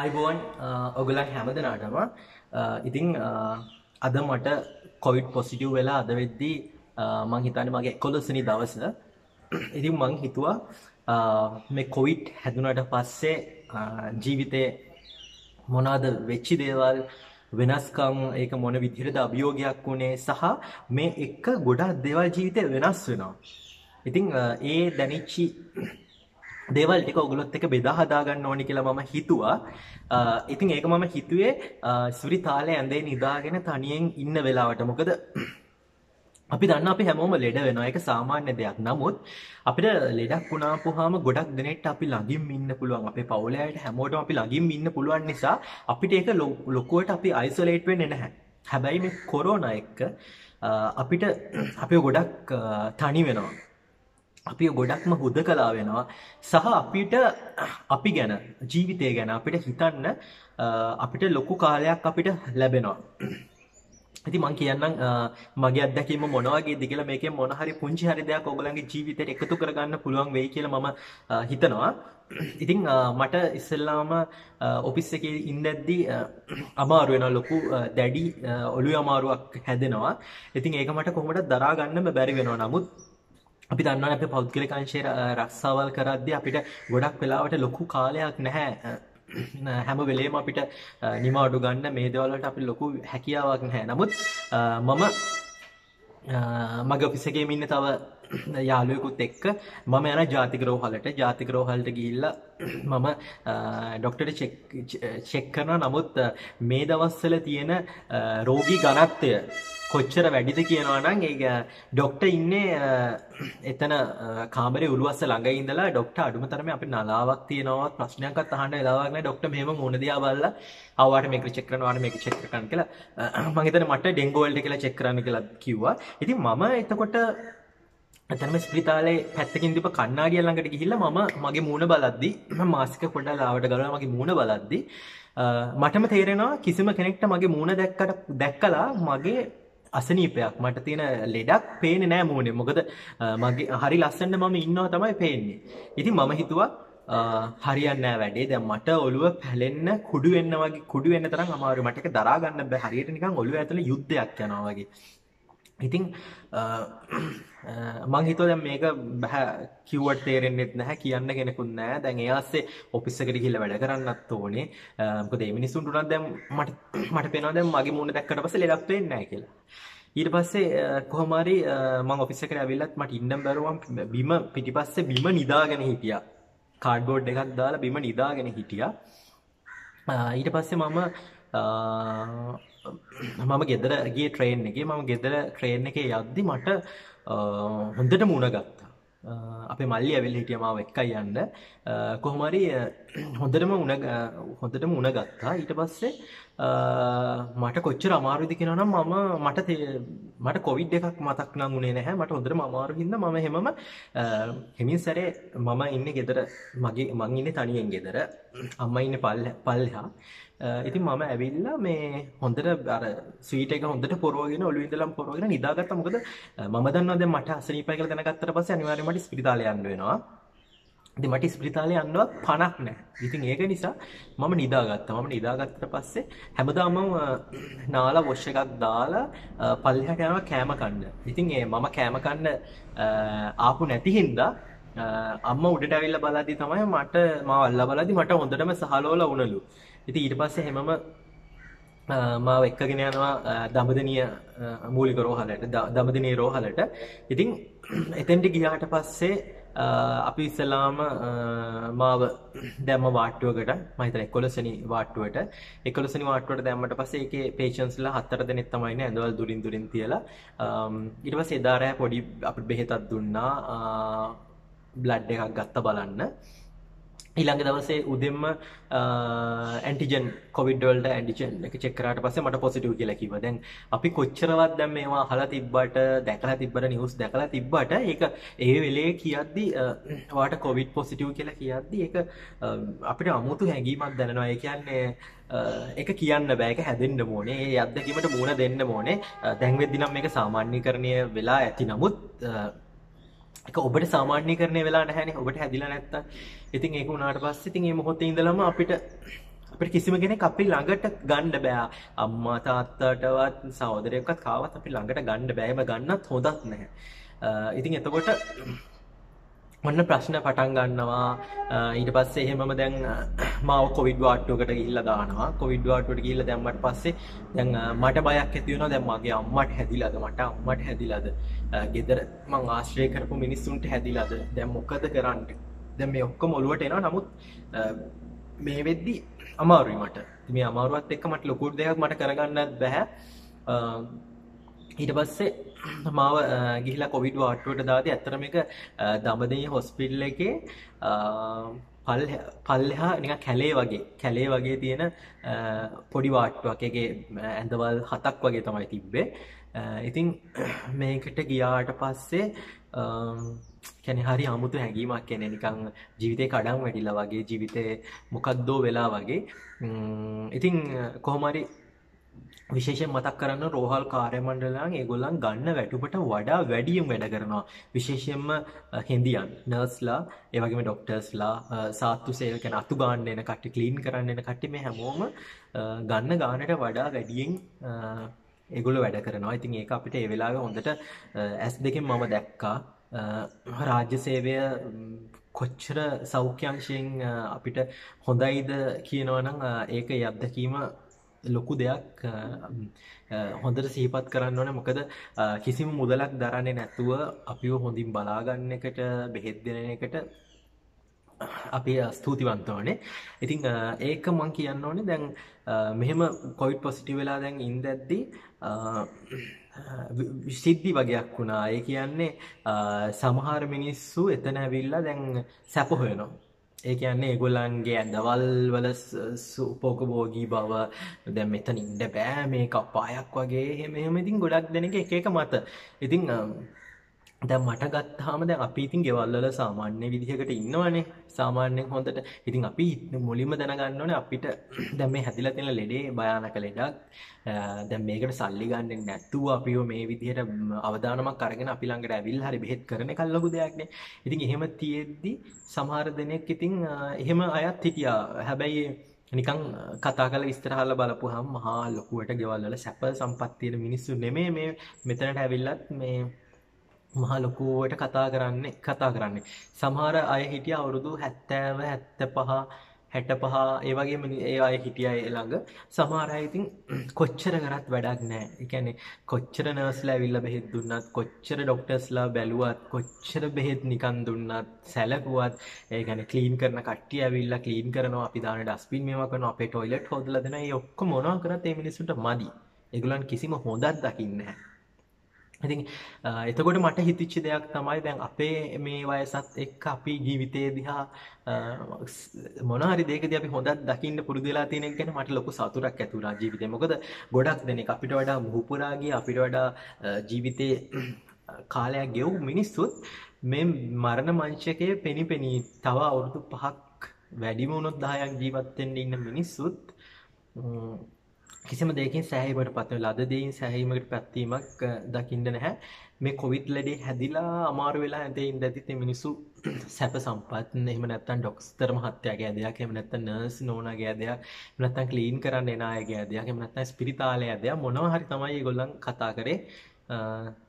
අයිබෝන් uh, ඔගලන් හැම දෙනාටම uh, ඉතිං uh, අද මට කොවිඩ් පොසිටිව් වෙලා අද වෙද්දී මං හිතන්න මගේ කොලොසනි දවස ඉතින් මං හිතුවා මේ කොවිඩ් හැදුනට පස්සේ ජීවිතය මොනාද වෙච්චි දේවල් වෙනස්කම් ඒක මොන විදිහට අභියෝගයක් වුණේ සහ මේ එක්ක ගොඩක් දේවල් ජීවිතය වෙනස් වෙනවා. ඉතිං ඒ දැනිච්චි දේවල් ටික ඔගලොත් එක බෙදා හදාගන්න ඕනි කියලා මම හිතුවා. ඉතින් ඒක මම හිතුවේ සුරි තාලේ ඇඳේ නිදාගෙන තනියෙන් ඉන්න වෙලාවට. මොකද අපි දන්න අපි හැමෝම ලෙඩ වෙනවා. ඒක සාමාන්‍ය දෙයක්. නමුත් අපිට ලෙඩක් වුණාපුවාම ගොඩක් දෙනෙක්ට අපි ළඟින් ඉන්න පුළුවන්. අපේ පවුලේ අයට හැමෝටම අපි ළඟින් ඉන්න පුළුවන් නිසා අපිට ඒක ලොකුවට අපි අයිසොලේට් වෙන්නේ නැහැ. හැබැයි මේ කොරෝනා එක්ක අපිට අපි ගොඩක් තනි වෙනවා. අපි ගොඩක්ම හුද කලා වෙනවා. සහ අපිට අපි ගැන ජීවිතය ගැන අපිට හිතන්න අපිට ලොකු කාලයක් අපිට ලැබෙනවා. ඇති මං කියන්නම් මගේ අදැකීම මොනවගේ දිගල මේක මොනහරි පුංචි හරි දෙයක් ඔගලන්ගේ ජීවිතයට එකතු කරගන්න පුළුවන් වෙයි කියල ම හිතනවා. ඉතිං මට ඉස්සල්ලාම ඔපිස් එක ඉන්දැද්දී අමාරු වෙන ලොකු දැඩි ඔලු අමාරුවක් හැදෙනවා. ඉතින් ඒක මට කොහොමට දරාගන්නම බැරි වෙනවා. නමුත් අපි දන්නවා අපේ පෞද්ගලිකංශය රක්සාවල් කරද්දී අපිට ගොඩක් වෙලාවට ලොකු කාලයක් නැහැ හැම වෙලේම අපිට නිමාඩු ගන්න මේ දේවල්වලට අපි ලොකු හැකියාවක් නැහැ. නමුත් මම මගේ ඔෆිස් එකේම ඉන්න තව යාළුවෙකුත් එක්ක මම යන ජාතික රෝහලට. ජාතික රෝහලට ගිහිල්ලා මම ඩොක්ටර්ට චෙක් කරනවා. නමුත් මේ දවස්වල තියෙන රෝගී ඝනත්වය කොච්චර වැඩිද කියනවා නම් ඒක ඩොක්ටර් ඉන්නේ එතන කාමරේ උළුවස්ස ළඟ ඉඳලා ඩොක්ටර් අඩුම තරමේ අපිට නලාවක් තියෙනවා ප්‍රශ්නයක්වත් අහන්න වෙලාවක් නැහැ. ඩොක්ටර් මෙහෙම මුණ දිහා බලලා ආවට මේක චෙක් කරනවා ආවට මේක චෙක් කරන්න කියලා මම හිතන්නේ මට ඩෙන්ගු වලට කියලා චෙක් කරන්න කියලා කිව්වා. ඉතින් මම එතකොට එතනම ස්පිරිතාලේ පැත්තකින් තිබ්බ කණ්ණාඩිය ළඟට ගිහිල්ලා මම මගේ මූණ බලද්දි මම මාස්ක පොඩ්ඩක් ලාවට ගලවලා මගේ මූණ බලද්දි මටම තේරෙනවා කිසිම කෙනෙක්ට මගේ මූණ දැක්කට දැක්කලා මගේ අසනීපයක් මට තියෙන ලෙඩක් පේන්නේ නෑ මූණේ. මොකද මගේ හරි ලස්සනට මම ඉන්නවා තමයි පේන්නේ. ඉතින් මම හිතුවා හරියන්නේ නෑ වැඩේ. දැන් මට ඔළුව පැලෙන්න කුඩු වෙන්න වගේ කුඩු වෙන්න තරම් අමාරුයි. මට ඒක දරා ගන්න බෑ. හරියට නිකන් ඔළුව ඇතුලේ යුද්ධයක් යනවා වගේ. ඉතින් මං හිතුවා දැන් මේක බෑ කිව්වට තේරෙන්නෙත් නැහැ කියන්න කෙනෙකුත් නැහැ. දැන් ඒ ආස්සේ ඔෆිස් එකට ගිහිල්ලා වැඩ කරන්නත් ඕනේ. මොකද මේ මිනිස්සුන්ට උනත් දැන් මට මට පේනවා දැන් මගේ මූණ දැක්කට පස්සේ ලෙඩක් පේන්නේ නැහැ කියලා. ඊට පස්සේ කොහොම හරි මම ඔෆිස් එකට ඇවිල්ලත් මට ඉන්න බැරුවම් බිම පිටිපස්සේ බිම නිදාගෙන හිටියා. කාඩ්බෝඩ් එකක් දාලා බිම නිදාගෙන හිටියා. ඊට පස්සේ මම මම ගෙදර ගිය ට්‍රේන් එකේ මම ගෙදර ට්‍රේන් එකේ යද්දි මට හොඳට මුණ ගත්තා. අපේ මල්ලි ඇවිල්ලා හිටියා මාව එක්කයි යන්න. කොහොම හරි හොඳටම උණ හොඳටම උණ ගත්තා. ඊට පස්සේ මට කොච්චර අමාරුද කියනවා නම් මම මට මට කොවිඩ් එකක් මතක් නම් උනේ නැහැ. මට හොඳටම අමාරු හින්දා මම හැමම හිමින් සැරේ මම ඉන්නේ ගෙදර මගේ මං ඉන්නේ තනියෙන් ගෙදර. අම්මා ඉන්නේ පල්ලෙහා. ඉතින් මම ඇවිල්ලා මේ හොඳට අර ස්වීට් එක හොඳට පොරවගෙන ඔළුවේ ඉඳලම පොරවගෙන නිදාගත්තා. මොකද මම දන්නවා දැන් මට අසනීපයි කියලා දැනගත්තට පස්සේ අනිවාර්යයෙන්ම මට ස්පිරිතාලේ යන්න වෙනවා. ඉතින් මට ස්පිරිතාලේ යන්නවත් පණක් නැහැ. ඉතින් ඒක නිසා මම නිදාගත්තා. මම නිදාගත්තට පස්සේ හැමදාම මම නාලා වොෂ් එකක් දාලා පල්ලෙහාට යනවා කෑම කන්න. ඉතින් ඒ මම කෑම කන්න ආපු නැති හින්දා අම්මා උඩට ඇවිල්ලා බලද්දි තමයි මට මාව අල්ලා බලද්දි මට හොඳටම සහලවලා වුණලු. ඉතින් ඊට පස්සේ හැමම මාව එක්කගෙන යනවා දඹදනිය මූලික රෝහලට දඹදනිය රෝහලට. ඉතින් එතෙන්ට ගියාට පස්සේ අපි ඉස්සලාම මාව දැම්ම වාට්ටුවකට මම හිතන්නේ 11 වෙනි වාට්ටුවට. 11 වෙනි වාට්ටුවට දැම්මට පස්සේ ඒකේ පේෂන්ස්ලා හතර දෙනෙක් තමයි ඉන්නේ ඇඳවල් දුරින් දුරින් තියලා. ඊට පස්සේ එදා රෑ පොඩි අපිට බෙහෙතක් දුන්නා. බ්ලඩ් එකක් ගත්ත බලන්න. ඊළඟ දවසේ උදෙන්ම ඇන්ටිජන් කොවිඩ් වලට ඇන්ටිජන් එක චෙක් කරාට පස්සේ මට පොසිටිව් කියලා කිව්වා. දැන් අපි කොච්චරවත් දැන් මේවා අහලා තිබ්බට දැකලා තිබ්බට නිවුස් දැකලා තිබ්බට ඒක ඒ වෙලේ කියද්දි ඔයාට කොවිඩ් පොසිටිව් කියලා කියද්දි ඒක අපිට අමුතු හැඟීමක් දැනෙනවා. ඒ කියන්නේ එක කියන්න බෑක හැදෙන්න්න මෝනේ ඒ අත්දැකීමට මුණ දෙන්න මෝනේ දැන් වෙද්දි නම් මේක සාමාන්‍යකරණය වෙලා ඇති නමුත් එක ඔබට සාමාන්‍ය කරණය වෙලා නැහැනේ. ඔබට හැදිලා නැත්තම්. ඉතින් ඒක උනාට පස්සේ ඉතින් මේ මොහොතේ ඉඳලම අපිට අපිට කිසිම කෙනෙක් අපි ළඟට ගන්න බෑ. අම්මා තාත්තටවත් සහෝදරයෙක්වත් කාවත් අපි ළඟට ගන්න බෑම ගන්නත් හොඳත් නැහැ. ඉතින් එතකොට ඔන්න ප්‍රශ්න පටන් ගන්නවා. ඊට පස්සේ එහෙමම දැන් මාව කොවිඩ් වාට්ටුවකට ගිහිල්ලා දානවා. කොවිඩ් වාට්ටුවට ගිහිල්ලා දැම්මට පස්සේ දැන් මට බයක් ඇති වෙනවා. දැන් මගේ අම්මට හැදිලාද මට? අම්මට හැදිලාද? ගෙදර මං ආශ්‍රය කරපු මිනිස්සුන්ට හැදිලාද? දැන් මොකද කරන්නේ? දැන් මේ ඔක්කොම ඔලුවට එනවා. නමුත් මේ වෙද්දි අමාරුයි මට. මේ අමාරුවත් එක්ක මට ලොකු දෙයක් මට කරගන්නත් බැහැ ඊට පස්සේ මාව ගිහිලා කොවිඩ් වාට්ටුවට දාති ඇත්තර මේක දඹදී හොස්පිටල් එකේ පල් පල්ලෙහා නික කැලේ වගේ කැලේ වගේ තියෙන පොඩි වාට්ටුවක්ගේ ඇඳවල් හතක් වගේ තමයි තිබ්බේ. ඉතින් මේකට ගියාට පස්සේ කැන හරි අමුතු හැඟීමක් කැනෙ නිකං ජීවිතය කඩම් වැටිලා වගේ ජීවිතය මොකක්දෝ වෙලා වගේ. ඉතින් කොහොමරි විශේෂයෙන් මතක් කරන්න රෝහල් කාර්ය මණ්ඩලයන් ඒගොල්ලන් ගන්න වැටුපට වඩා වැඩියෙන් වැඩ කරනවා විශේෂයෙන්ම හින්දියන් නර්ස්ලා ඒ වගේම ඩොක්ටර්ස්ලා සාත්තු සේවක කෙන අතු ගන්න එන කට්ටිය ක්ලීන් කරන්න එන කට්ටිය මේ හැමෝම ගන්න ගානට වඩා වැඩියෙන් ඒගොල්ලෝ වැඩ කරනවා. ඉතින් ඒක අපිට ඒ වෙලාවේ හොඳට ඇස් දෙකෙන් මම දැක්කා. රාජ්‍ය සේවය කොච්චර සෞඛ්‍යංශයෙන් අපිට හොඳයිද කියනවනම් ඒක අත්දැකීම ලොකු දෙයක් හොඳට සිහිපත් කරන්න ඕන. මොකද කිසිම මුදලක් දරන්නේ නැතුව අපිව හොඳින් බලාගන්න එකට බෙහෙත් දෙන එකට අපි ස්තුතිවන්ත වනේ ඉතිං ඒක මං කියන්න ඕනේ. දැන් මෙහෙම කොයිට් පොසිටි වෙලා දැන් ඉන්දැද්දී සිද්ධි වගයක් වුණා. ඒ කියන්නේ සමහර මිනිස්සු එතන ඇවිල්ලා දැන් සැප හොයනවා. ඒ කියන්නේ ඒගොල්ලන්ගේ ඇඳවල් වල සුපෝකභෝගී බව. දැන් මෙතන ඉන්න බෑ මේක අපායක් වගේ. එහෙම එහෙම. ඉතින් ගොඩක් දෙනෙක් එක එක මත. ඉතින් දැන් මට ගත්තාම දැන් අපි ඉතින් ගෙවල් වල සාමාන්‍ය විදිහකට ඉන්නවනේ. සාමාන්‍යයෙන් හොඳට. ඉතින් අපි මුලින්ම දැනගන්න ඕනේ අපිට දැන් මේ හැදිලා තියෙන ලෙඩේ භයානක ලෙඩක්. දැන් මේකට සල්ලි ගන්න නැතුව අපිව මේ විදිහට අවදානමක් අරගෙන අපි ළඟට ඇවිල්ලා හරි බෙහෙත් කරන එක ලොකු දෙයක් නේ. ඉතින් එහෙම තියෙද්දි සමහර දෙනෙක් ඉතින් එහෙම අයත් හිටියා. හැබැයි නිකං කතා කල විස්තරහල බලපුහම් මහා ලොකුවට ගෙවල් වල සැප සම්පත් තියෙන මිනිස්සු නෙමේ මේ මෙතනට ඇවිල්ලත් මේ මහා ලොකුවට කතා කරන්නේ කතා කරන්නේ. සමහර අය හිටිය අවුරුදු හැත්තෑව හැත්ත පහ හැට පහ ඒවගේම ඒ අය හිටිය ළඟ. සමහර ඉතින් කොච්චර කරත් වැඩක් නෑ. එකැනෙ කොච්චර නර්ස්ලා ඇවිල්ල බෙහෙත් දුන්නත් කොච්චර ඩොක්ටර්ස්ලා බැලුවත් කොච්චර බෙහෙත් නිකන් දුන්නත් සැලකුවත් ඒගැන කලීන් කරන කට්ටිය ඇවිල්ලා කලීන් කරනවා අපි දාන ඩස්පින් මේවා කරන අපේ ටොයිලට් හොදල දෙන ඔක්ක මොනා කරත් ඒ මිනිසුට මදි. එගුලන් කිසිම හොඳත් දකින්න හැ ඉතින් එතකොට මට හිතිච්ච දෙයක් තමයි දැන් අපේ මේ වයසත් එක් අපි ජීවිතය දිහා මොනහරි දෙකද අපි හොඳත් දකින්න පුරුදුලා තියෙන ගැන මට ලොකු සතුරක් ඇතුරා ජීවිතය මොකද ගොඩක් දෙනෙක් අපිට වඩා මුහුපුරාගේ අපිට වඩා ජීවිතය කාලයක් ගෙව් මිනිස්සුත් මේ මරණ මංශකය පෙනි පෙනී තව අවුරුදු පහක් වැඩිම වුණොත් දායක් ජීවත්තෙන්ට ඉන්න මිනිස්සුත් කිසිම දෙකින් සෑහීමට පත්ව ලද දෙයින් සැහීමකට පැත්වීමක් දකින්න නැහැ. මේ කොවිත් ලඩේ හැදිලා අමාරු වෙලා ඇතයින් දැතිත මිනිසු සැප සම්පත් එහම නැත්තන් ඩොක්ස්තර මහත්තයාගේ දෙයක් එම නැත්ත නර්ස් නෝනගේ දෙයක් නැත්තන් කලීන් කරන්න එනායගේ දෙයක් එම නැත්ත ස්පිරිතාලය දෙයක් මොනව හරි තමයි ගොල්ලන් කතා කරේ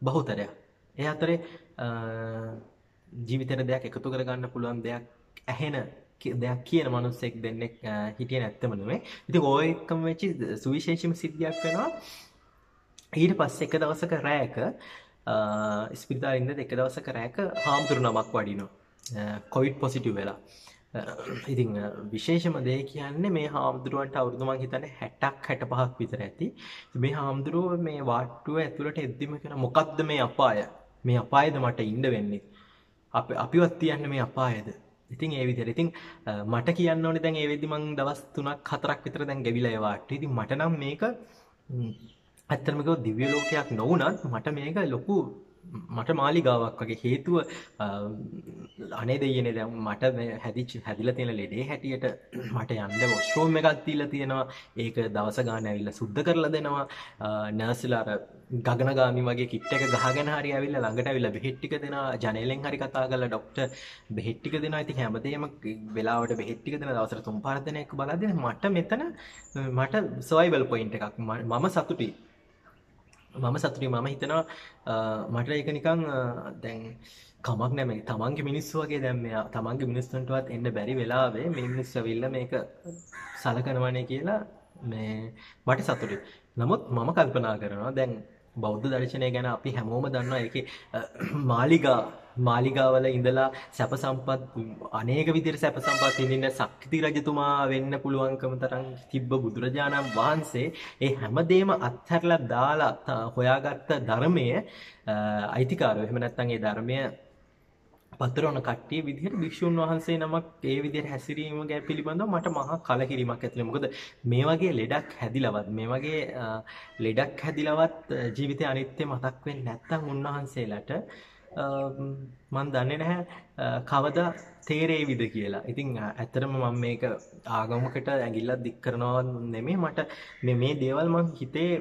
බහුතරයක්. ඒ අතරේ ජීවිතර දෙයක් එකතු කරගන්න පුළුවන් දෙයක් ඇහෙන දෙයක් කියන මනුස්සෙක් දෙන්නෙක් හිටිය නැත්තම නෙවේ ඉති ඕයකම වෙච්චි සුවිශේෂම සිද්ධියක් වෙනවා. ඊට පස්ස එක දවසක රෑක ස්පිතාලින්ද දෙක දවසක රෑක හාමුදුරු නමක් වඩිනවා. කොවිඩ් පොසිටිව් වෙලා. ඉතිං විශේෂම දේ කියන්නේ මේ හාමුදුරුවන්ට අවුරුදුමක් හිතන හැටක් හැට පහක් විතර ඇති. මේ හාමුදුරුව මේ වාට්ටුව ඇතුළට එද්දිම කෙන මොකක්ද මේ අපාය? මේ අපායද මට ඉන්ඩ වෙන්නේ? අප අපිවත් තියන්න මේ අපායද? ඉතින් ඒ විදිහට ඉතින් මට කියන්න ඕනේ දැන් ඒ වෙද්දි මං දවස් 3ක් 4ක් විතර දැන් ගෙවිලා ඒවාට. ඉතින් මට නම් මේක ඇත්තටම කිව්වොත් දිව්‍ය ලෝකයක් නොවුණත් මට මේක ලොකු මට මාලිගාවක් වගේ හේතුව අනේ දෙයනේ දැන් මට හැදිච් හැදිලා තියෙන ලෙඩේ හැටියට මට යන්න වොෂ්රූම් එකක් දීලා තියෙනවා. ඒක දවස ගාන ඇවිල්ලා සුද්ධ කරලා දෙනවා. නර්ස්ලා අර ගගනගාමි වගේ කිට් එක ගහගෙන හරි ඇවිල්ලා ළඟට ඇවිල්ලා බෙහෙත් ටික දෙනවා. ජනේලෙන් හරි කතා කරලා ડોක්ටර් බෙහෙත් ටික දෙනවා. ඉතින් හැමදේම වෙලාවට බෙහෙත් ටික දෙන දවසට තුන් පාර දෙන එක බලද්දී මට මෙතන මට සර්වයිවල් පොයින්ට් එකක් මම සතුටුයි. මම සතුටි මම හිතනවා මට ඒක නිකං දැන් කමක් නැමයි තමන්ගේ මිනිස්සු වගේ දැම් මෙයා තමන්ගේ මිනිස්සුන්ටවත් එන්න බැරි වෙලාවේ මේ මිනිස්ස විල්ල මේක සලකනවනේ කියලා මේ මට සතුටි නමුත් මම කල්පනා කරනවා දැන් බෞද්ධ දර්ශනය ගැන අපි හැමෝම දන්නවා. එක මාලිගා මාලිගාවල ඉඳලා සැප සම්පත් අනේක විදිහට සැප සම්පත් විඳින්න ශක්ති රජතුමා වෙන්න පුළුවන්කම තරම් තිබ්බ බුදුරජාණන් වහන්සේ ඒ හැමදේම අත්හැරලා දාලා හොයාගත්ත ධර්මය අයිතිකාරව එහෙම නැත්නම් ඒ ධර්මය පතරවන කට්ටිය විදිහට භික්ෂුන් වහන්සේ නමක් ඒ විදිහට හැසිරීම ගැන පිළිබඳව මට මහා කලකිරීමක් ඇති වෙනවා. මොකද මේ වගේ ලෙඩක් හැදිලවත් මේ වගේ ලෙඩක් හැදිලවත් ජීවිතේ අනිත්‍ය මතක් වෙන්නේ නැත්නම් උන්වහන්සේලාට මන් දන්නේ නැහැ කවදා තේරේවිද කියලා. ඉතින් ඇත්තටම මම මේක ආගමකට ඇඟිල්ලක් දික් කරනවා නෙමෙයි මට මේ මේ දේවල් මං හිතේ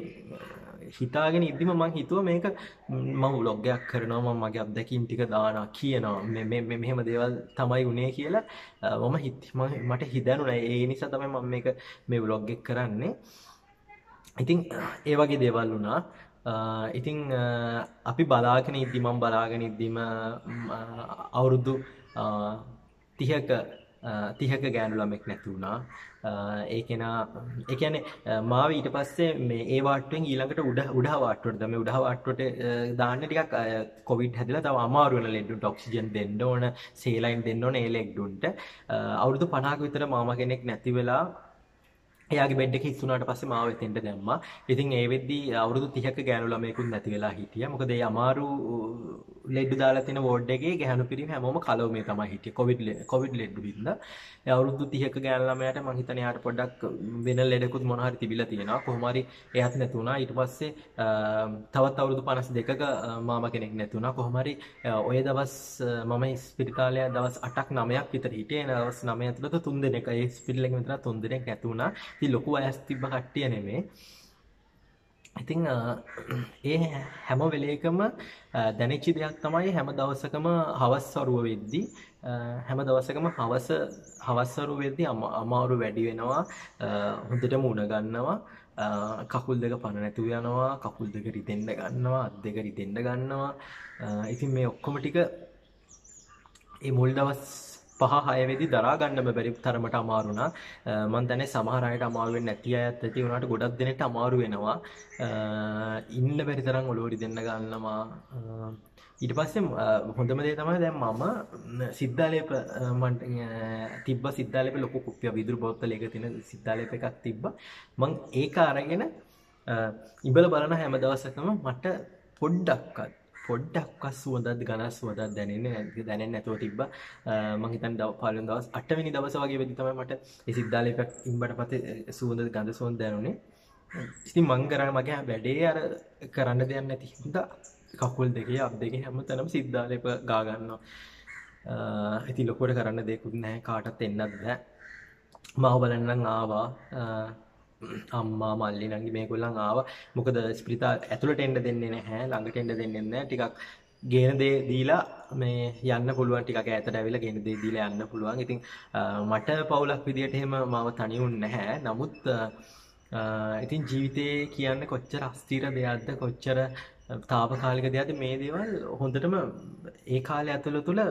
හිතාගෙන ඉද්දිම මං හිතුව මේක මම ව්ලොග් එකක් කරනවා මම මගේ අත්දැකීම් ටික දානවා කියනවා මේ මේ මෙහෙම දේවල් තමයි උනේ කියලා මම හිත මට හිතනුණා ඒ නිසා තමයි මම මේක මේ ව්ලොග් එක කරන්නේ. ඉතින් ඒ වගේ දේවල් වුණා. ඉතිං අපි බලාගෙන ඉද්දි මම බලාගෙන ඉද්දිම අවුරුදු තිහක තිහක ගෑනු ළමෙක් නැති වුණා ඒ කෙනා ඒ කියන්නේ මාව ඊට පස්සේ මේ ඒ වාට්ටුවෙන් ඊළඟට උඩ උඩ වාට්ටුවට තමයි උඩ වාට්ටුවට දාන්න ටිකක් කොවිඩ් හැදිලා තව අමාරු වෙන ලෙඩුන්ට ඔක්සිජන් දෙන්න ඕන සේලයින් දෙන්න ඕන ඒ ලෙඩුන්ට අවුරුදු 50ක විතර මාමා කෙනෙක් නැති වෙලා එයාගේ බෙඩ් එක හිස්සුනාට පස්සේ මාව එතෙන්ට දැම්මා. ඉතින් ඒ වෙද්දි අවුරුදු 30ක ගෑනු ළමයෙකුත් නැති වෙලා හිටියා. මොකද ඒ අමාරු ලෙඩ දාලා තියෙන වෝඩ් එකේ ගැහණු පිරිමි හැමෝම කලවමේ තමයි හිටියේ. කොවිඩ් කොවිඩ් ලෙඩ වින්දා. ඒ අවුරුදු 30ක ගෑනු ළමයාට මං හිතන්නේ යාට පොඩ්ඩක් වෙන ලෙඩකුත් මොන හරි තිබිලා තියෙනවා. කොහොම හරි එයාත් නැති වුණා. ඊට පස්සේ තවත් අවුරුදු 52ක මාමා කෙනෙක් නැති වුණා. කොහොම හරි ඔය දවස් මම ස්පිරිතාලය දවස් 8ක් 9ක් විතර හිටියේ. දවස් 9 ඇතුළත 3 දෙනෙක් ඒ ස්පිරිතාලෙක විතර 3 දෙනෙක් නැති වුණා. ඉතින් ලොකු අයස් තිබ්බ කට්ටිය නෙමේ. ඉතිං ඒ හැම වෙලේකම දැනෙච්චි දෙයක් තමයි හැම දවසකම හවස් වරුව වෙද්දි හැම දවසකම හවස හවස්සරු වෙද්දි අමාරු වැඩි වෙනවා. හොඳට මුණ ගන්නවා. කකුල් දෙක පණ නැතුව යනවා. කකුල් දෙක රිතෙන්ඩ ගන්නවා. අත් දෙක රිතෙන්ඩ ගන්නවා. ඉතින් මේ ඔක්කොම ටික ඒ මුල් දවස් පහ හයවෙදි දරා ගන්නම බැරි තරමට අමාරුණා මන් දැනේ සමහර අයට අමාරු වෙන්නේ නැති අයත් ඇති වුණාට ගොඩක් දෙනෙක්ට අමාරු වෙනවා. ඉන්න බැරි තරම් ඔලෝරි දෙන්න ගන්නවා. ඊට පස්සේ හොඳම දේ තමයි දැන් මම සිද්ධාලේප මන්ට තිබ්බ සිද්ධාලේප ලොකු කුප්පිය විදුරු බෝතලයක තියෙන සිද්ධාලේප එකක් තිබ්බා. මං ඒක අරගෙන ඉබල බලන හැම දවසකම මට පොඩ්ඩක්වත් පොඩ්ඩක්වත් සුවඳක් ගණන් සුවඳක් දැනෙන්නේ නැති දැනෙන්නේ නැතුව තිබ්බා. මම හිතන්නේ දව පළවෙනි දවස් 8 වෙනි දවස වගේ වෙදි තමයි මට ඒ සිද්ධාලේපයක් ඉම්බට පස්සේ සුවඳ ගඳ සුවඳ දැනුනේ. ඉතින් මං කරන්නේ මගේ වැඩේ අර කරන්න දෙයක් නැති හින්දා කකුල් දෙකේ අත් දෙකේ හැමතැනම සිද්ධාලේප ගා ගන්නවා. ඉතින් ලොකුවට කරන්න දෙයක්වත් නැහැ. කාටවත් එන්නත් බෑ. මාව බලන්නම් ආවා. අම්මා මල්ලි නංගි මේගොල්ලන් ආවා මොකද ස්පිරිතා ඇතුළට එන්න දෙන්නේ නැහැ ළඟට එන්න දෙන්නේ නැහැ ටිකක් ගේන දේ දීලා මේ යන්න පුළුවන් ටිකක් ඈතට ඇවිල්ලා ගේන දේ දීලා යන්න පුළුවන්. ඉතින් මට පවුලක් විදියට එහෙම මාව තනියුන් නැහැ. නමුත් ඉතින් ජීවිතේ කියන්නේ කොච්චර අස්තිර දෙයක්ද කොච්චර තාපකාලික දෙයක්ද මේ දේවල් හොඳටම ඒ කාලය ඇතුළ තුළ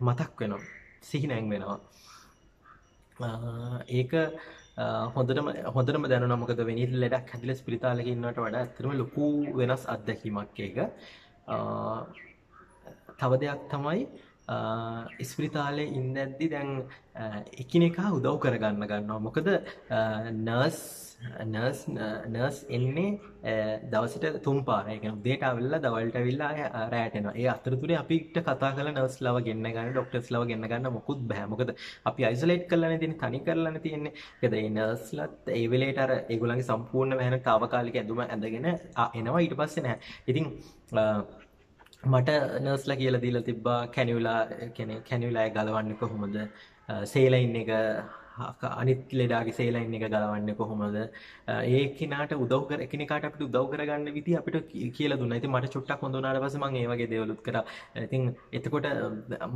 මතක් වෙනවා. සිහි නැංවෙනවා. ඒක හොඳටම හොඳටම දැනුණා මොකද වෙනිල් ලෙඩක් හැදිලා ස්පිරිතාලෙක ඉන්නවට වඩා ඇත්තටම ලොකු වෙනස් අත්දැකීමක් ඒක. තව දෙයක් තමයි ස්පිරිතාලේ ඉඳද්දි දැන් එකිනෙකා උදව් කරගන්න ගන්නවා. මොකද නර්ස් නර්ස් නර්ස් එන්නේ දවසට තුන් පාරයි. ඒ කියන්නේ උදේට අවිල්ලා දවල්ට අවිල්ලා රැයට එනවා. ඒ අතරතුරේ අපිට කතා කරලා නර්ස්ලව ගෙන්න ගන්න, ડોක්ටර්ස්ලව ගෙන්න ගන්න මොකුත් බෑ. මොකද අපි අයිසොලේට් කරලානේ තියෙන්නේ, තනි කරලානේ තියෙන්නේ. ඒකද ඒ නර්ස්ලත් ඒ වෙලේට අර ඒගොල්ලන්ගේ සම්පූර්ණ වැහෙන తాවකාලික ඇඳුම ඇඳගෙන එනවා ඊට පස්සේ නැහැ. ඉතින් මට නර්ස්ලා කියලා දීලා තිබ්බා කැනියුලා කෙනෙක් කැනියුලාය ගලවන්නේ කොහොමද? සේලයින් එක අනිත් ලෙඩාගේ සේලයින් එක ගලවන්නේ කොහොමද ඒ කෙනාට උදව් කර එකිනෙකාට අපිට උදව් කරගන්න විදිහ අපිට කියලා දුන්නා. ඉතින් මට චුට්ටක් හොඳ වුණාට පස්සේ මම ඒ වගේ දේවලුත් කරා. ඉතින් එතකොට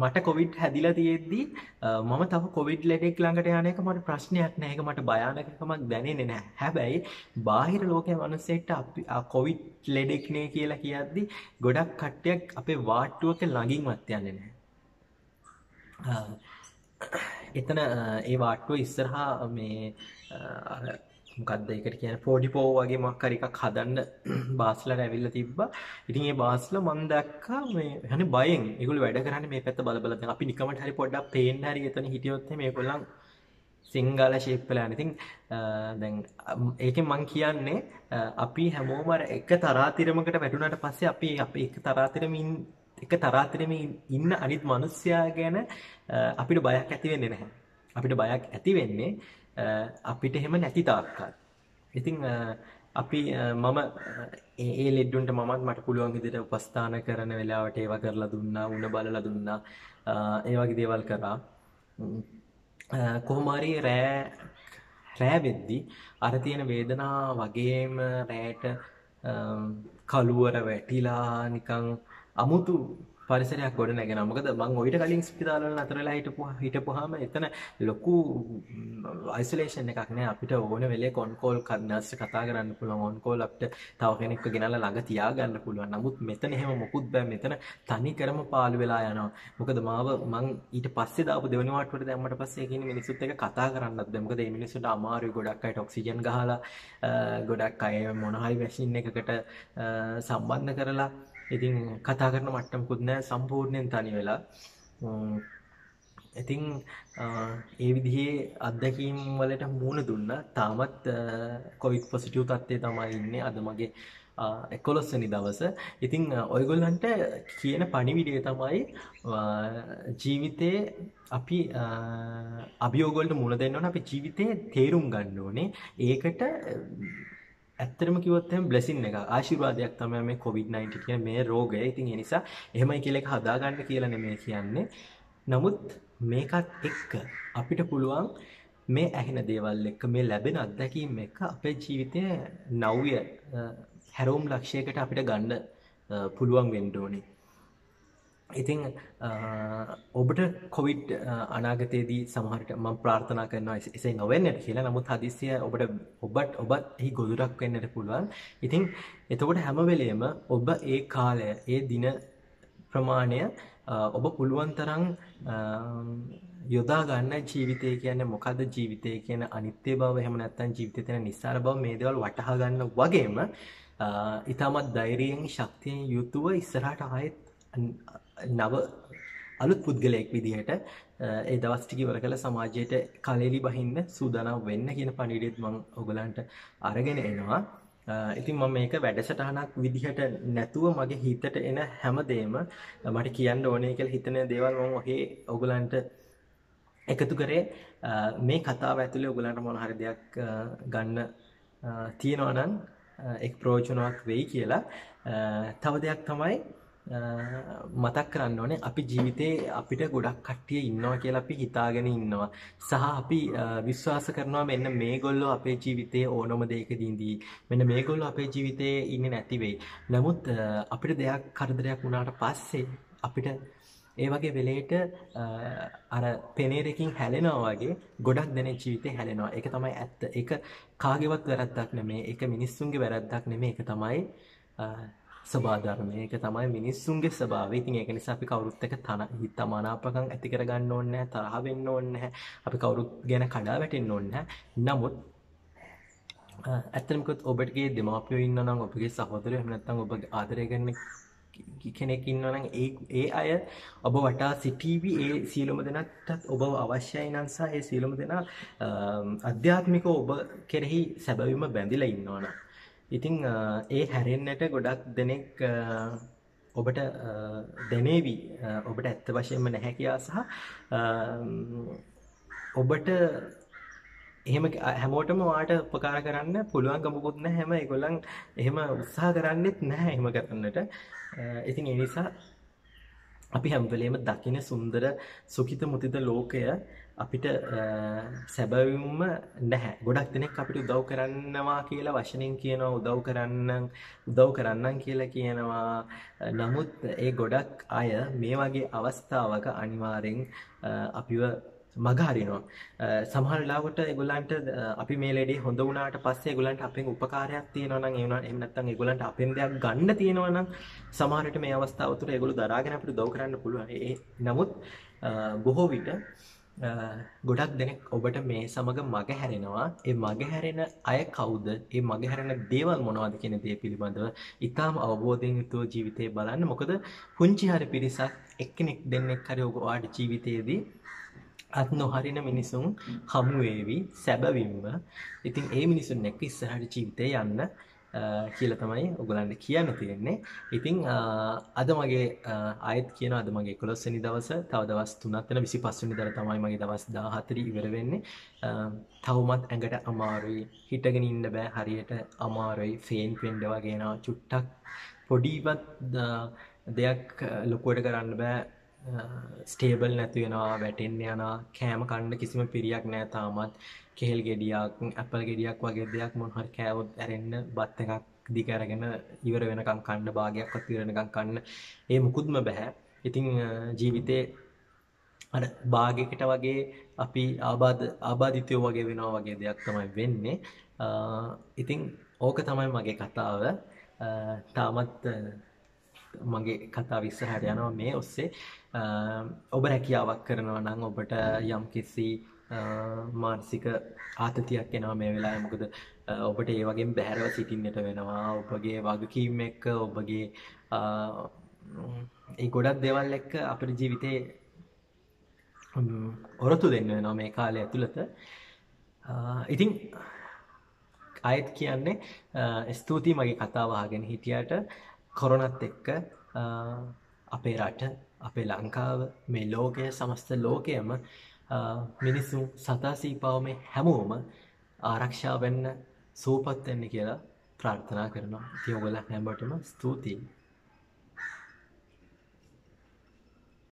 මට කොවිඩ් හැදිලා තියෙද්දි මම තව කොවිඩ් ලෙඩෙක් ළඟට යන එක මට ප්‍රශ්නයක් නෑ. ඒක මට භයානකකමක් දැනෙන්නේ නෑ. හැබැයි බාහිර ලෝකයේ මිනිස්සෙක්ට අපි කොවිඩ් ලෙඩෙක් නේ කියලා කියද්දි ගොඩක් කට්ටියක් අපේ වාට්ටුවක ළඟින්වත් යන්නේ නෑ. එතන ඒ වාට්ටුව ඉස්සරහා මේ මොකක්ද එකට කියන පෝඩිපෝ වගේ මක් හරිකක් හදන්න බාස්ලට ඇවිල්ල තිබ්බ. ඉතින් ඒ බාස්ල මන් දැක්කා මේ හනි බයෙන්. ඉගුල වැඩ කරන්න මේ පැත්ත බලබල අපි නිකමට හරි පොඩ්ඩක් පේෙන් හරි එතන හිටියොත් මේ කොල්ලන් සිංගල ශේප්පලා නතින් දැන් ඒක මං කියන්නේ අපි හැමෝමර එක තරාතිරමකට වැටුණට පස්සේ අපි අප එක තරාතිරමින් එක තරාතිරම ඉන්න අනිත් මනුස්්‍යයා ගැන අපිට බයක් ඇති වෙන්නේ නැහැ. අපිට බයක් ඇති වෙන්නේ අපිට එහෙම නැති තාක්කල්. ඉතිං අපි මම ඒ ලෙඩ්ඩුන්ට මමත් මට පුළුවන් විදිහට උපස්ථාන කරන වෙලාවට ඒවා කරලා දුන්නා, උණ බලලා දුන්නා. ඒ වගේ දේවල් කරා. කොහොම හරි රෑ රෑ වෙද්දි අර තියෙන වේදනා වගේම රෑට කළුවර වැටිලා නිකන් අමුතු පරිසරයක් ගොඩ නැගෙන මොකද මං ඔයිට කලින් ස්පිතාලවල නතරලා හිටපු හිටපුවාම එතන ලොකු අයිසොලේෂන් එකක් නෑ අපිට ඕන වෙලේ කොන්කෝල් නර්ස් කතා කරන්න පුළුවන් ඔන්කෝල් අපිට තව කෙනෙක්ව ගෙනල්ලා ළඟ තියාගන්න පුළුවන් නමුත් මෙතන එහෙම මොකුත් බෑ මෙතන තනි කරම පාළු වෙලා යනවා මොකද මාව මං ඊට පස්සේ දාපු දෙවෙනි වාට්ටුවට දැම්මට පස්සේ කියන මිනිස්සුත් එක්ක කතා කරන්නත් බෑ මොකද මේ මිනිස්සුන්ට අමාරුයි ගොඩක් අයට ඔක්සිජන් ගහලා ගොඩක් අය මොන හරි මැෂින් එකකට සම්බන්ධ කරලා ඉතින් කතා කරන මට්ටමකුත් නෑ සම්පූර්ණයෙන් තනි වෙලා. ඉතින් ඒ විදිහේ අත්දැකීම් වලට මූුණ දුන්න තාමත් කොවිත් පොසිටිය් තත්ත්වය තමයි ඉන්නේ. අද මගේ එකොලොස්සනි දවස. ඉතිං ඔයගොල්ලන්ට කියන පණිවිඩිය තමයි ජීවිතේ අපි අභියෝගොල්ට මුණ දෙන්නවන අපි ජීවිතය තේරුම් ගන්න ඕනේ. ඒකට ඇත්තරම කිවොත්තම බ්ලෙසින් එක ආශිර්වාදයක් තමයි මේ කොවිD-19 කියන මේ රෝගය. ඉතින් ඒ නිසා එහෙමයි කියලා එක හදාගන්න කියලා නෙමෙයි කියන්නේ. නමුත් මේකත් එක්ක අපිට පුළුවන් මේ ඇහෙන දේවල් එක්ක මේ ලැබෙන අත්දැකීම් එක්ක අපේ ජීවිතය නව්‍ය හැරවුම් ලක්ෂයකට අපිට ගන්න පුළුවන් වෙන්න ඕනේ. ඉතිං ඔබට කොවිඩ් අනාගතයේදී සමහරට මම ප්‍රාර්ථනා කරනවා එසේ නොවෙන්නට කියලා. නමුත් හදිසිය ඔබට ඔබත් ඔබත් එහි ගොදුරක් වෙන්නට පුළුවන්. ඉතිං එතකොට හැමවෙලේම ඔබ ඒ කාලය ඒ දින ප්‍රමාණය ඔබ පුළුවන් තරම් යොදා ගන්න ජීවිතය කියන්නේ මොකද්ද? ජීවිතය කියන අනිත්‍ය බව එහෙම නැත්නම් ජීවිතේ තියෙන නිස්සාර බව මේ දේවල් වටහා ගන්න වගේම ඊටමත් ධෛර්යයෙන් ශක්තියෙන් යුතුව ඉස්සරහට ආයෙත් නව අලුත් පුද්ගලයෙක් විදිහට ඒ දවස් ටික ඉවර කළ සමාජයට කලෙලි බහින්න සූදානම් වෙන්න කියන පණිවිඩයත් මම ඔයගලන්ට අරගෙන එනවා. ඉතින් මම මේක වැඩසටහනක් විදිහට නැතුව මගේ හිතට එන හැමදේම මට කියන්න ඕනේ කියලා හිතන දේවල් මම ඔහේ ඔයගලන්ට එකතු කරේ මේ කතාව ඇතුලේ ඔයගලන්ට මොන හරි දෙයක් ගන්න තියෙනවා නම් එක් ප්‍රයෝජනයක් වෙයි කියලා. තව දෙයක් තමයි මතක් කරන්න ඕනේ අපි ජීවිතේ අපිට ගොඩක් කට්ටිය ඉන්නවා කියලා අපි හිතාගෙන ඉන්නවා සහ අපි විශ්වාස කරනවා මෙන්න මේගොල්ලෝ අපේ ජීවිතේ ඕනම දෙයකදීදී මෙන්න මේගොල්ලෝ අපේ ජීවිතේ ඉන්නේ නැති වෙයි. නමුත් අපිට දෙයක් කරදරයක් වුණාට පස්සේ අපිට ඒ වගේ වෙලේට අර පෙනේරකින් හැලෙනවා වගේ ගොඩක් දෙනෙක් ජීවිතේ හැලෙනවා. ඒක තමයි ඇත්ත. ඒක කාගේවත් වැරද්දක් නෙමෙයි. ඒක මිනිස්සුන්ගේ වැරද්දක් නෙමෙයි. ඒක තමයි ස්වභාධර්මය ඒක තමයි මිනිස්සුන්ගේ ස්වභාවය. ඉතින් ඒක නිසා අපි කවුරුත් එක්ක තන හිත මනාපකම් ඇති කරගන්න ඕනේ නැහැ, තරහ වෙන්න ඕනේ නැහැ. අපි කවුරුත් ගැන කඩා වැටෙන්න ඕනේ නැහැ. නමුත් ඇත්තටම කිව්වොත් ඔබටගේ දෙමාපියෝ ඉන්නවා නම් ඔබගේ සහෝදරයෝ එහෙම නැත්නම් ඔබ ආදරය කරන කෙනෙක් ඉන්නවා නම් ඒ ඒ අය ඔබ වටා සිටීවි ඒ සියලුම දෙනාටත් ඔබ අවශ්‍යයි නම් සහ ඒ සියලුම දෙනා අධ්‍යාත්මිකව ඔබ කෙරෙහි සැබවින්ම බැඳිලා ඉන්නවා නම් ඉතිං ඒ හැරෙන්නට ගොඩක් දෙනෙක් ඔබට දැනේවි ඔබට ඇත්ත වශයෙන්ම නැහැ කියා සහ ඔබට එහෙම හැමෝටම වාට උපකාර කරන්න පුළුවන් ගමුකුත් නැහැ හැම ඒගොල්ලන් එහෙම උත්සාහ කරන්නෙත් නැහැ එහෙම කරන්නට. ඉතින් ඒ නිසා අපි හැම වෙලේම දකින සුන්දර සුඛිත මුතිත ලෝකය අපිට සැබවින්ම නැහැ. ගොඩක් දෙනෙක් අපිට උදව් කරන්නවා කියලා වචනෙන් කියනවා උදව් කරන්නම් උදව් කරන්නම් කියලා කියනවා. නමුත් ඒ ගොඩක් අය මේ වගේ අවස්ථාවක අනිවාර්යෙන් අපිව මගහරිනවා. සමහර වෙලාවට ඒගොල්ලන්ට අපි මේ ලෙඩේ හොඳ වුණාට පස්සේ ඒගොල්ලන්ට අපෙන් උපකාරයක් තියෙනවා නම් ඒ වුණා එහෙම නැත්නම් ඒගොල්ලන්ට අපෙන් දෙයක් ගන්න තියෙනවා නම් සමහරට මේ අවස්ථාව තුළ ඒගොල්ලෝ දරාගෙන අපිට උදව් කරන්න පුළුවන්. ඒ නමුත් බොහෝ විට ගොඩක් දෙනෙක් ඔබට මේ සමග මග හැරෙනවා. ඒ මග හැරෙන අය කවුද? ඒ මග හැරෙන දේවල් මොනවද කියන දේ පිළිබඳව ඊටාම අවබෝධයෙන් යුතුව ජීවිතේ බලන්න. මොකද පුංචි හරි පිරිසක් එක්කෙනෙක් දෙන්නෙක් හරි ඔබ ජීවිතයේදී අත් නොහරින මිනිසුන් හමුවේවි සැබවින්ම ඉතින් ඒ මිනිසුන් එක්ක ඉස්සරහට ජීවිතේ යන්න කියලා තමයි ඔයගලන්ට කියන්න තියෙන්නේ. ඉතින් අද මගේ ආයෙත් කියන අද මගේ 11 වෙනි දවස තව දවස් 3ක් වෙන 25 වෙනි දවස් තමයි මගේ දවස් 14 ඉවර වෙන්නේ. තවමත් ඇඟට අමාරුයි. හිටගෙන ඉන්න බෑ හරියට අමාරුයි. ෆේන් පෙන්ඩ වගේ නවා චුට්ටක් පොඩිවත් දෙයක් ලොකුවට කරන්න බෑ ස්ටේබල් නැති වෙනවා වැටෙන්න යනවා. කෑම කන්න කිසිම පිරියක් නෑ තාමත්. කෙහෙල් ගෙඩියක් ඇපල් ගෙඩියක් වගේ දෙයක් මොන හරි කෑවොත් ඇරෙන්න බත් එකක් දිග අරගෙන ඉවර වෙනකම් කන්න භාගයක්වත් ඉවර වෙනකම් කන්න. ඒ මුකුත්ම බෑ. ඉතින් ජීවිතේ අර භාගයකට වගේ අපි ආබාධ ආබාධිතයෝ වගේ වෙනවා වගේ දෙයක් තමයි වෙන්නේ. ඉතින් ඕක තමයි මගේ කතාව. තාමත් මගේ කතා විස්සහට යනවා. මේ ඔස්සේ ඔබ රැකියාවක් කරනවා නම් ඔබට යම් කිසි මානසික ආතතියක් එනවා මේ වෙලාවේ. මොකද ඔබට ඒ වගේම බැහැරව සිටින්නට වෙනවා. ඔබගේ වගකීම් එක්ක ඔබගේ ඒ ගොඩක් දේවල් එක්ක අපේ ජීවිතේ ඔරොත්තු දෙන්න වෙනවා මේ කාලය ඇතුළත. ඉතින් අයත් කියන්නේ ස්තුතියි මගේ කතාව අහගෙන හිටියට. කොරොනත් එක්ක අපේ රට අපේ ලංකාව මේ ලෝකය සමස්ත ලෝකයම මිනිස්සුන් සතා සීපාවමේ හැමෝම ආරක්ෂා වෙන්න සූපත් වෙන්න කියලා ප්‍රාර්ථනා කරනවා. ඉතින් ඔයගොල්ලන් හැමෝටම ස්තුතියි.